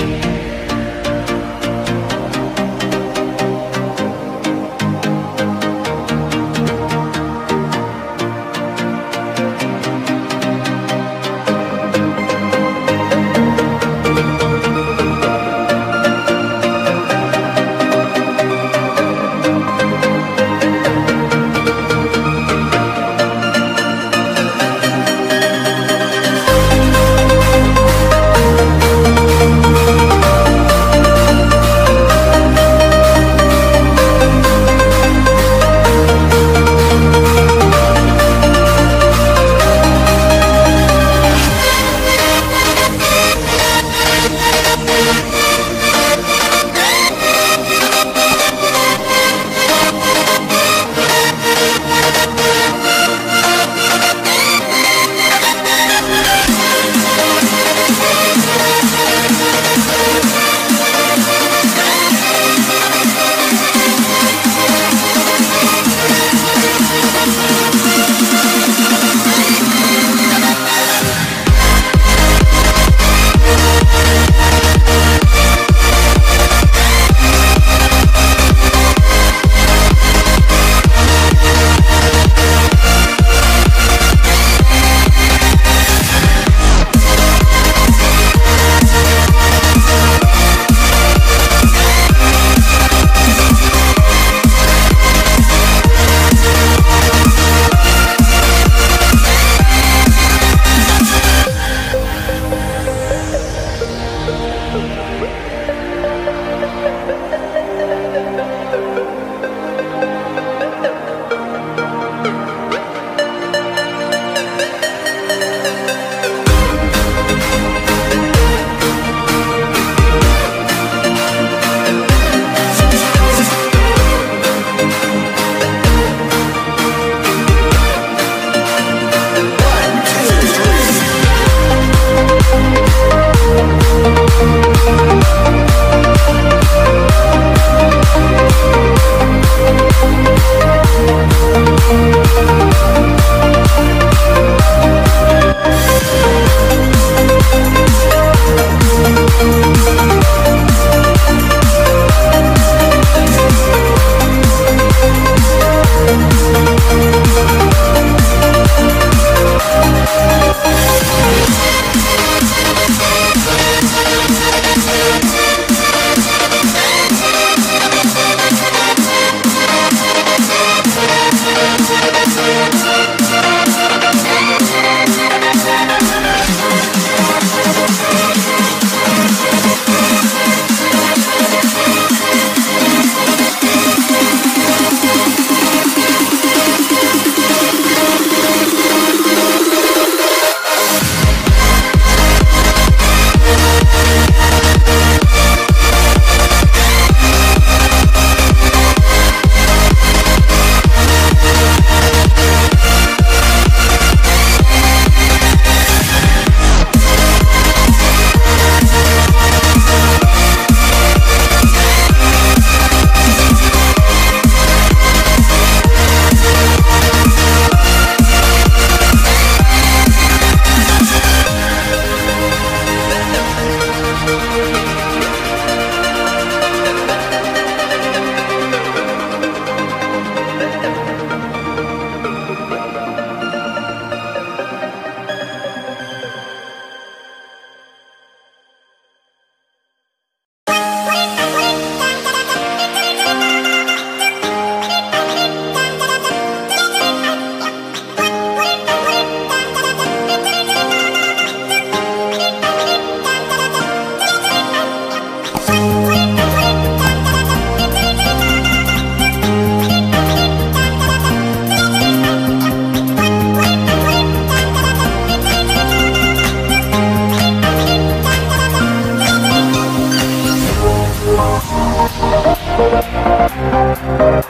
Bye.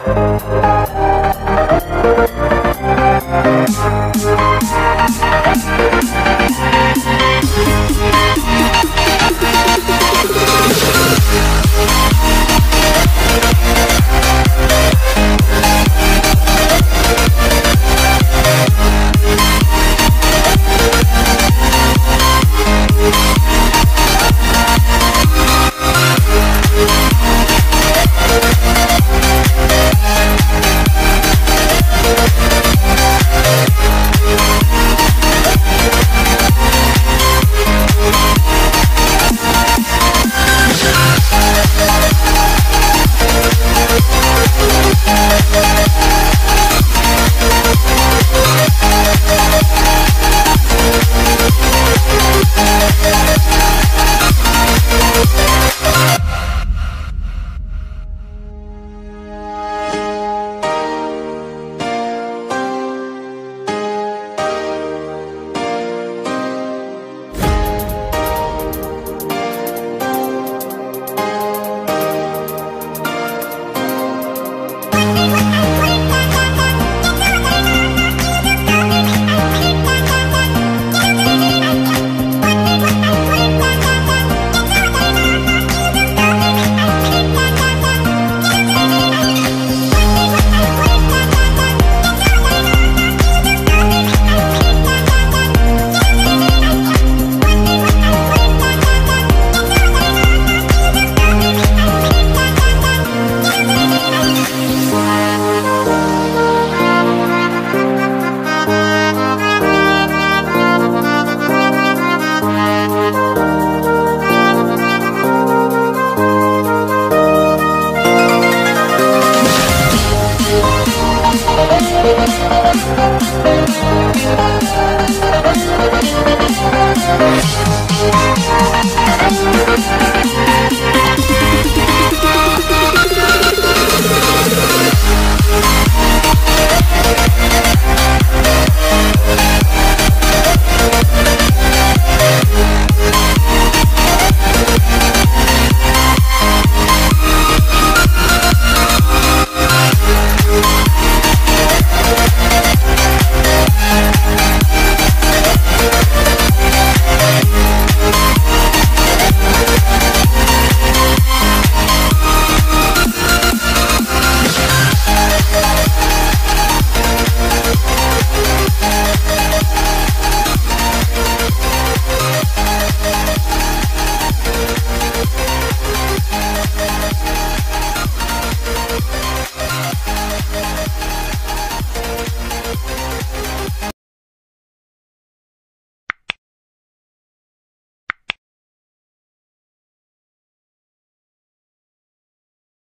Thank